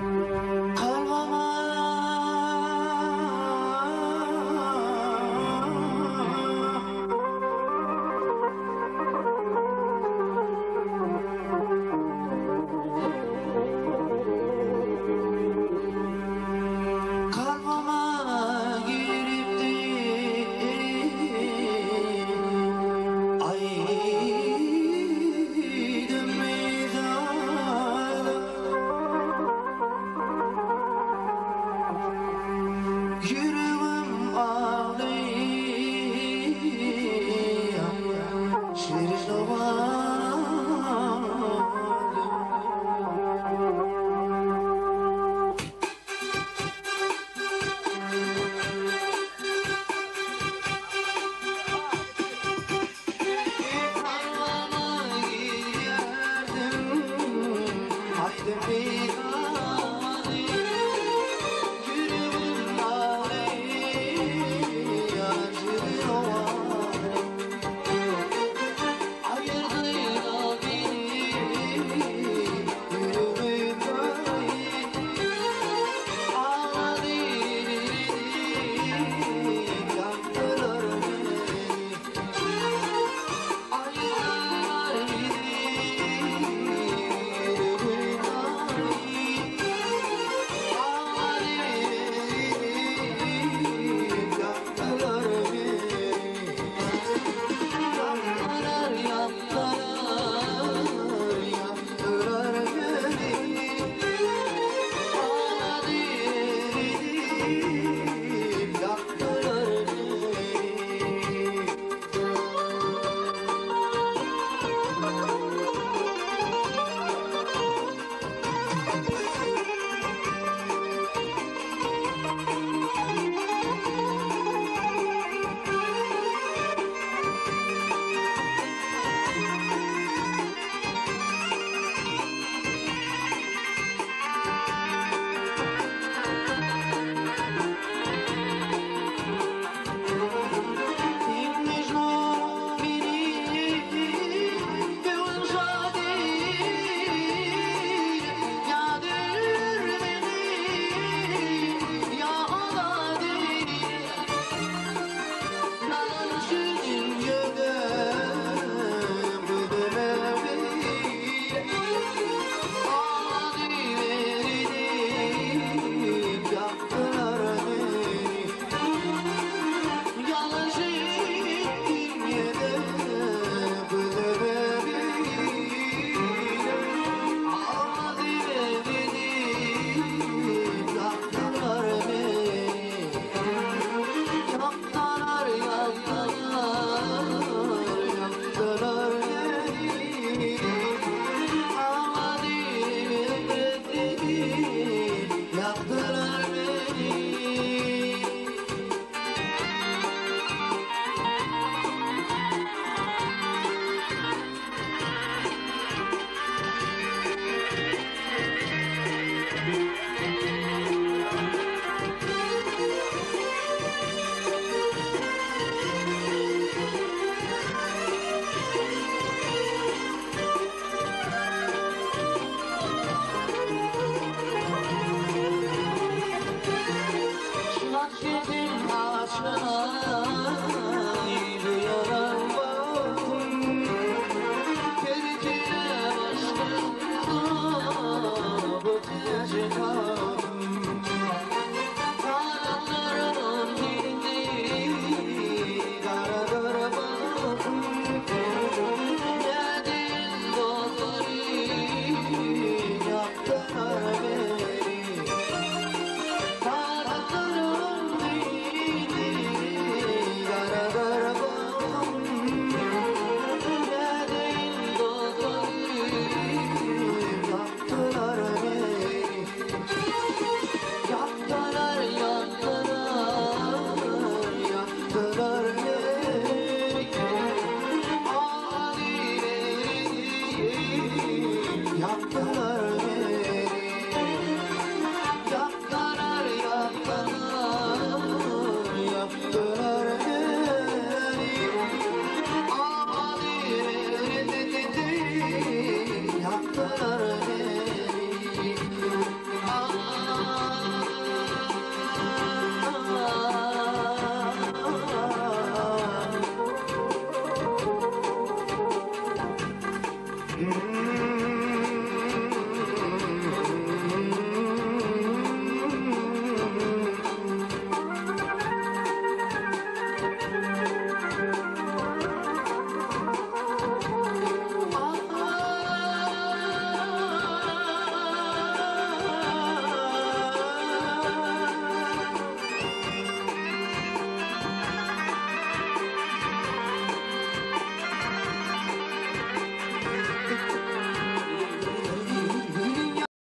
Yaptılar beni Lord.